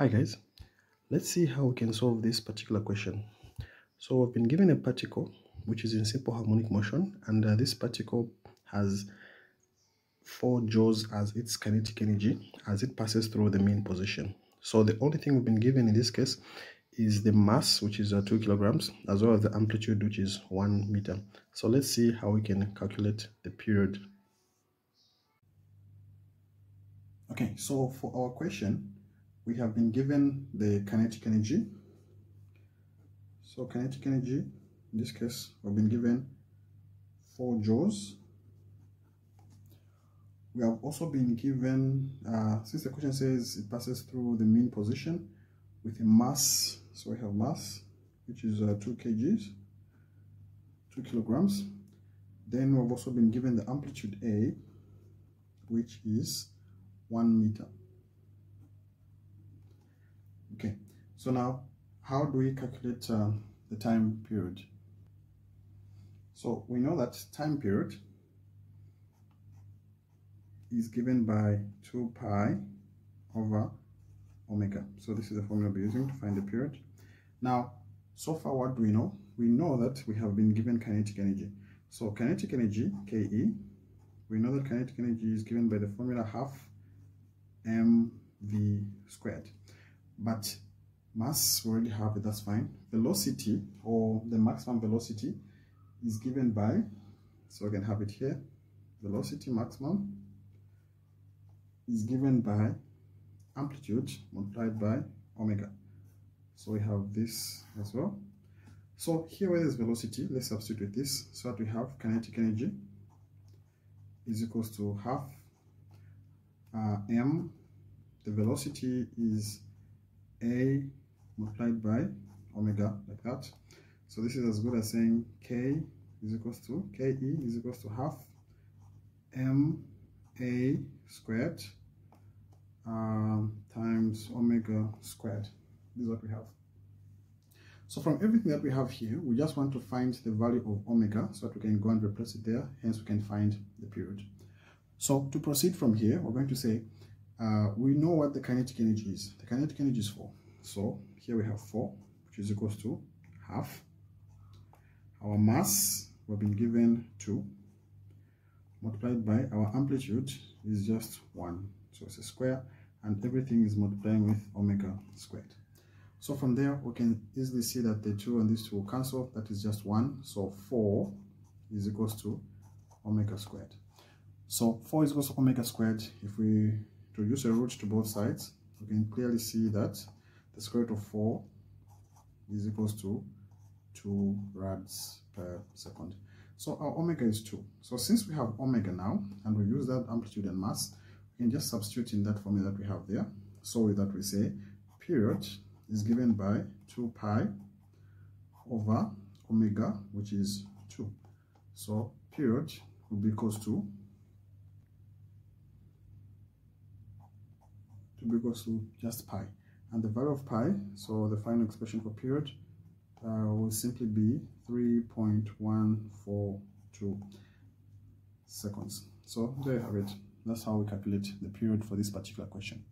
Hi guys, let's see how we can solve this particular question. So we've been given a particle which is in simple harmonic motion and uh, this particle has 4 joules as its kinetic energy as it passes through the mean position. So the only thing we've been given in this case is the mass which is uh, 2 kilograms as well as the amplitude which is 1 meter. So let's see how we can calculate the period. Okay, so for our question, we have been given the kinetic energy. So kinetic energy, in this case, we've been given 4 joules. We have also been given, uh, since the question says it passes through the mean position with a mass, so we have mass, which is uh, 2 kgs, 2 kilograms. Then we've also been given the amplitude A, which is 1 meter. Okay, so now how do we calculate uh, the time period? So we know that time period is given by 2 pi over omega. So this is the formula we're using to find the period. Now, so far what do we know? We know that we have been given kinetic energy. So kinetic energy, Ke, we know that kinetic energy is given by the formula half mv squared but mass we already have it that's fine. Velocity or the maximum velocity is given by so I can have it here. Velocity maximum is given by amplitude multiplied by omega. So we have this as well. So here where there's velocity let's substitute this. So that we have kinetic energy is equals to half uh, m. The velocity is a multiplied by omega like that. So this is as good as saying k is equals to ke is equals to half m a squared um, times omega squared. This is what we have. So from everything that we have here we just want to find the value of omega so that we can go and replace it there. Hence we can find the period. So to proceed from here we're going to say uh, we know what the kinetic energy is. The kinetic energy is 4. So here we have 4, which is equals to half. Our mass, we've been given 2, multiplied by our amplitude is just 1. So it's a square, and everything is multiplying with omega squared. So from there, we can easily see that the 2 and these 2 will cancel. That is just 1. So 4 is equals to omega squared. So 4 is equals to omega squared. If we to use a root to both sides, you can clearly see that the square root of 4 is equals to 2 rads per second. So our omega is 2. So since we have omega now, and we use that amplitude and mass, we can just substitute in that formula that we have there. So that we say period is given by 2 pi over omega, which is 2. So period will be equals to equals to just pi and the value of pi so the final expression for period uh, will simply be 3.142 seconds. So there you have it. That's how we calculate the period for this particular question